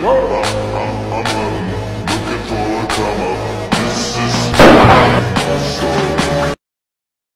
Whoa.